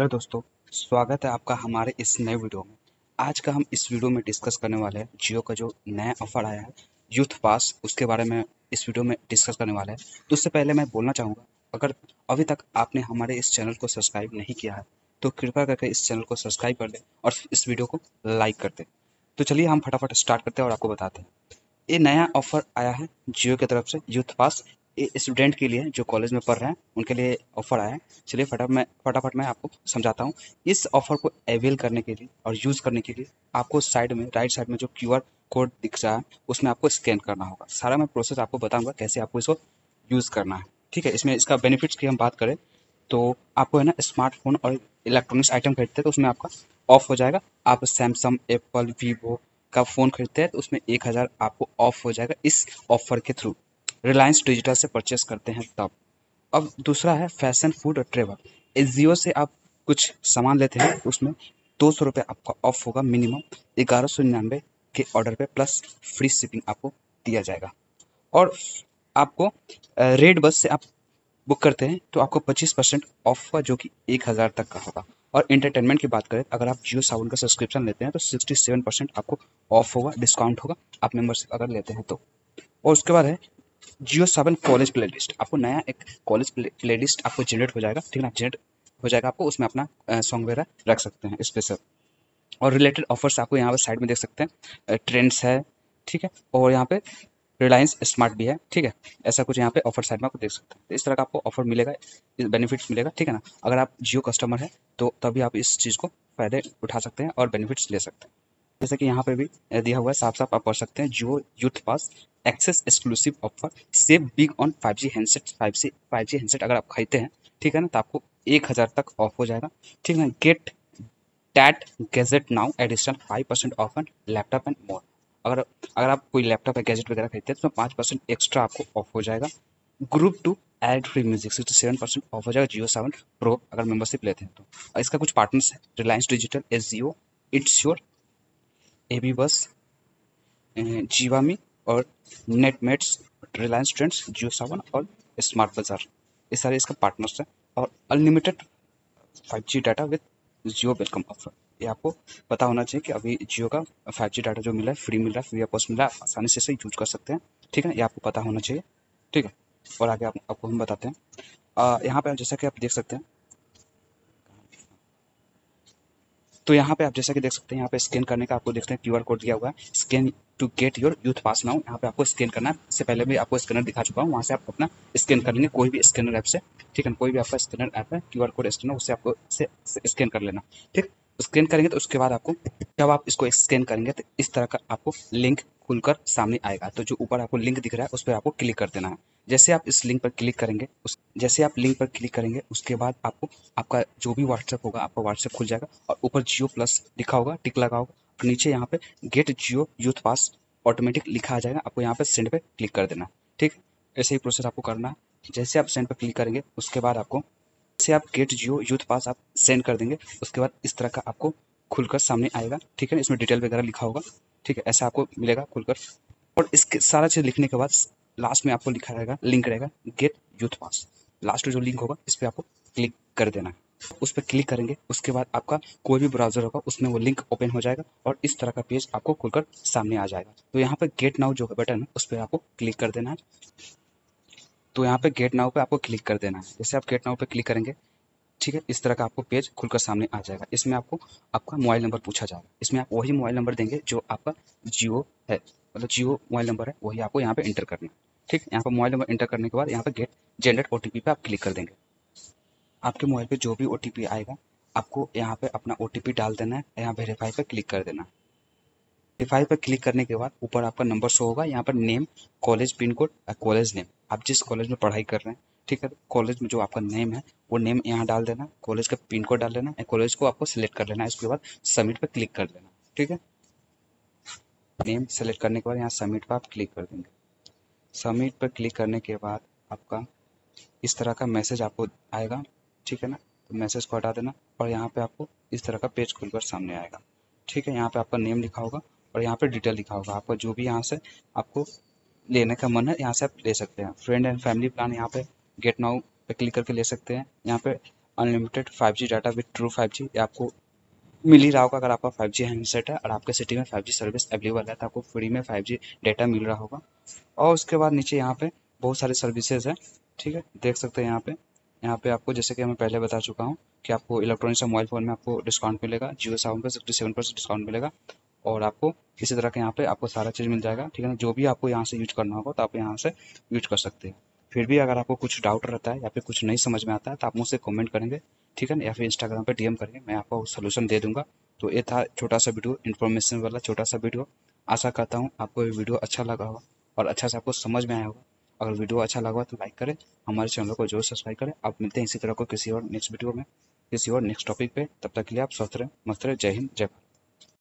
Hello दोस्तों, स्वागत है आपका हमारे इस नए वीडियो में। आज का हम इस वीडियो में डिस्कस करने वाले हैं जियो का जो नया ऑफ़र आया है, यूथ पास, उसके बारे में इस वीडियो में डिस्कस करने वाले हैं। तो उससे पहले मैं बोलना चाहूँगा, अगर अभी तक आपने हमारे इस चैनल को सब्सक्राइब नहीं किया है तो कृपया करके इस चैनल को सब्सक्राइब कर दें और इस वीडियो को लाइक कर दें। तो चलिए हम फटाफट स्टार्ट करते हैं और आपको बताते हैं। ये नया ऑफ़र आया है जियो की तरफ़ से, यूथ पास। स्टूडेंट के लिए जो कॉलेज में पढ़ रहे हैं, उनके लिए ऑफ़र आया है। चलिए फटाफट मैं फटाफट मैं आपको समझाता हूँ। इस ऑफ़र को अवेल करने के लिए और यूज़ करने के लिए आपको साइड में राइट साइड में जो क्यूआर कोड दिख रहा है, उसमें आपको स्कैन करना होगा। सारा मैं प्रोसेस आपको बताऊँगा कैसे आपको इसको यूज़ करना है। ठीक है, इसमें इसका बेनिफिट्स की हम बात करें तो आपको है ना स्मार्टफ़ोन और इलेक्ट्रॉनिक्स आइटम खरीदते हैं तो उसमें आपका ऑफ़ हो जाएगा। आप सैमसंग एप्पल वीवो का फ़ोन खरीदते हैं तो उसमें एक हज़ार आपको ऑफ़ हो जाएगा इस ऑफ़र के थ्रू रिलायंस डिजिटल से परचेस करते हैं तब। अब दूसरा है फ़ैशन फ़ूड और ट्रेवल जियो से आप कुछ सामान लेते हैं, उसमें दो सौ रुपये आपका ऑफ़ होगा मिनिमम ग्यारह सौ निन्यानवे के ऑर्डर पे प्लस फ्री शिपिंग आपको दिया जाएगा। और आपको रेड बस से आप बुक करते हैं तो आपको पच्चीस परसेंट ऑफ़ होगा जो कि एक हज़ार तक का होगा। और इंटरटेनमेंट की बात करें, अगर आप जियो सावन का सब्सक्रिप्शन लेते हैं तो सिक्सटी सेवन परसेंट आपको ऑफ़ होगा डिस्काउंट होगा, आप मेंबरशिप अगर लेते हैं तो। और उसके बाद है Jio Saavn college playlist आपको नया एक कॉलेज प्ले लिस्ट आपको जनरेट हो जाएगा। ठीक है ना? जनरेट हो जाएगा आपको। उसमें अपना सॉन्ग वगैरह रख सकते हैं स्पेशल और रिलेटेड ऑफर्स आपको यहाँ पर साइड में देख सकते हैं। ट्रेंड्स है, ठीक है? और यहाँ पे रिलायंस स्मार्ट भी है, ठीक है? ऐसा कुछ यहाँ पे ऑफ़र साइड में आपको देख सकते हैं। तो इस तरह का आपको ऑफ़र मिलेगा बेनिफिट्स मिलेगा, ठीक है ना? अगर आप जियो कस्टमर है तो तभी आप इस चीज़ को फ़ायदे उठा सकते हैं और बेनिफिट्स ले सकते हैं। जैसे कि यहाँ पे भी दिया हुआ है साफ़ साफ़ आप पढ़ सकते हैं Jio youth pass access exclusive offer save big on 5G handset 5G 5G handset अगर आप खरीदते हैं, ठीक है ना तो आपको एक हज़ार तक ऑफ़ हो जाएगा, ठीक है get that gadget now additional five percent off and laptop and more अगर अगर आप कोई लैपटॉप या गैजेट वगैरह खरीदते हैं तो पाँच परसेंट एक्स्ट्रा आपको ऑफ़ हो जाएगा group to add free music sixty seven percent off हो जाएगा जियो सेवन प्रो अगर मेंबरशिप लेते हैं तो। इसका कुछ पार्टनर्स है Reliance digital S Jio it's your A B बस जीवामी और नेटमेट्स रिलायंस ट्रेंड्स जियो सावन और स्मार्ट बाज़ार ये सारे इसका पार्टनर्स हैं और unlimited five G data with Jio welcome offer ये आपको पता होना चाहिए कि अभी जियो का फाइव जी डाटा जो मिला है फ्री मिल रहा है फ्री ऑफर्स मिल है आसानी से इसे यूज़ कर सकते हैं। ठीक है ये आपको पता होना चाहिए। ठीक है? और आगे आप, आपको हम बताते हैं। यहाँ पे जैसा कि आप देख सकते हैं तो यहाँ पे आप जैसा कि देख सकते हैं, यहाँ पे स्कैन करने का आपको देखते हैं क्यूआर कोड दिया हुआ है। Scan to get your youth pass now यहाँ पे आपको स्कैन करना है। इससे पहले भी आपको स्कैनर दिखा चुका हूँ, वहाँ से आप अपना स्कैन कर लेंगे, कोई भी स्कैनर ऐप से। ठीक है कोई भी आपका स्कैनर ऐप है क्यूआर कोड स्कैनर उससे आपको स्कैन कर लेना। ठीक? स्कैन करेंगे तो उसके बाद आपको, जब आप इसको स्कैन करेंगे तो इस तरह का आपको लिंक खुलकर सामने आएगा। तो जो ऊपर आपको लिंक दिख रहा है, उस पर आपको क्लिक कर देना है। जैसे आप इस लिंक पर क्लिक करेंगे, उस, जैसे आप लिंक पर क्लिक करेंगे, उसके बाद आपको, आपका जो भी व्हाट्सएप होगा, आपका व्हाट्सएप खुल जाएगा और ऊपर जियो प्लस लिखा होगा, टिक लगा होगा और नीचे यहाँ पे get Jio youth pass automatic लिखा आ जाएगा, आपको यहाँ पे सेंड पे क्लिक कर देना। ठीक? ऐसे ही प्रोसेस आपको करना। है जैसे आप सेंड पर क्लिक करेंगे, उसके बाद आपको जैसे आप गेट जियो यूथ पास आप सेंड कर देंगे, उसके बाद इस तरह का आपको खुलकर सामने आएगा, ठीक है? इसमें डिटेल वगैरह लिखा होगा, ठीक है? ऐसा आपको मिलेगा खुलकर। और इसके, सारा चीज़ लिखने के बाद लास्ट में आपको लिखा रहेगा लिंक रहेगा गेट यूथ पास लास्ट में जो लिंक होगा, इस पर आपको क्लिक कर देना है। उस पर क्लिक करेंगे, उसके बाद आपका कोई भी ब्राउज़र होगा, उसमें वो लिंक ओपन हो जाएगा और इस तरह का पेज आपको खुलकर सामने आ जाएगा। तो यहाँ पर गेट नाउ जो बटन है, उस पर आपको क्लिक कर देना है। तो यहाँ पे गेट नाउ पे आपको क्लिक कर देना है। जैसे आप गेट नाउ पे क्लिक करेंगे, ठीक है, इस तरह का आपको पेज खुलकर सामने आ जाएगा। इसमें आपको, आपका मोबाइल नंबर पूछा जाएगा। इसमें आप वही मोबाइल नंबर देंगे जो आपका जियो है। मतलब जियो मोबाइल नंबर है, वही आपको यहाँ पे इंटर करना है। ठीक, यहाँ पर मोबाइल नंबर इंटर करने के बाद यहाँ पे गेट जनरेट ओ पे आप क्लिक कर देंगे। आपके मोबाइल पर जो भी ओटीपी आएगा, आपको यहाँ पे अपना ओटीपी डाल देना है, यहाँ वेरीफाई पर क्लिक कर देना वेरीफाई पर क्लिक करने के बाद ऊपर आपका नंबर शो होगा। यहाँ पर name college pin code college name आप जिस कॉलेज में पढ़ाई कर रहे हैं, ठीक है? कॉलेज में जो आपका नेम है, वो नेम यहाँ डाल देना। कॉलेज का पिन कोड डाल देना। कॉलेज को आपको सिलेक्ट कर लेना। है इसके बाद सबमिट पर क्लिक कर देना। ठीक है? नेम सेलेक्ट करने के बाद यहाँ सबमिट पर आप क्लिक कर देंगे। सबमिट पर क्लिक करने के बाद आपका इस तरह का मैसेज आपको आएगा। ठीक है ना? तो मैसेज को हटा देना। और यहाँ पे आपको इस तरह का पेज खुलकर सामने आएगा। ठीक है? यहाँ पे आपका नेम लिखा होगा। और यहाँ पे डिटेल लिखा होगा। आपका जो भी यहाँ से आपको लेने का मन है, यहाँ से आप ले सकते हैं। फ्रेंड एंड फैमिली प्लान यहाँ पे गेट नाउ पे क्लिक करके ले सकते हैं। यहाँ पे unlimited five data with true five ये आपको मिल ही रहा होगा अगर आपका फाइव जी हैंडसेट है और आपके सिटी में फाइव जी सर्विस अवेलेबल है तो आपको फ्री में फाइव जी डेटा मिल रहा होगा। और उसके बाद नीचे यहाँ पे बहुत सारे सर्विसेज़ है, ठीक है? देख सकते हैं यहाँ पे। यहाँ पे आपको जैसे कि मैं पहले बता चुका हूँ कि आपको इलेक्ट्रॉनिक्स मोबाइल फ़ोन में आपको डिस्काउंट मिलेगा। जियो सावन पर सिक्सटी सेवन परसेंट डिस्काउंट मिलेगा। और आपको इसी तरह के यहाँ पे आपको सारा चीज़ मिल जाएगा, ठीक है ना? जो भी आपको यहाँ से यूज़ करना होगा तो आप यहाँ से यूज़ कर सकते हैं। फिर भी अगर आपको कुछ डाउट रहता है या फिर कुछ नहीं समझ में आता है तो आप मुझसे कमेंट करेंगे, ठीक है ना? या फिर इंस्टाग्राम पे डीएम करेंगे, मैं आपको सोल्यूशन दे दूँगा। तो ये था छोटा सा वीडियो इन्फॉर्मेशन वाला छोटा सा वीडियो आशा करता हूँ आपको ये वीडियो अच्छा लगा होगा और अच्छा से आपको समझ में आया होगा। अगर वीडियो अच्छा लगा तो लाइक करें, हमारे चैनल को ज़रूर सब्सक्राइब करें। आप मिलते हैं इसी तरह को किसी और नेक्स्ट वीडियो में, किसी और नेक्स्ट टॉपिक पे। तब तक के लिए आप स्वस्थ रहें, मस्त रहें। जय हिंद, जय भारत।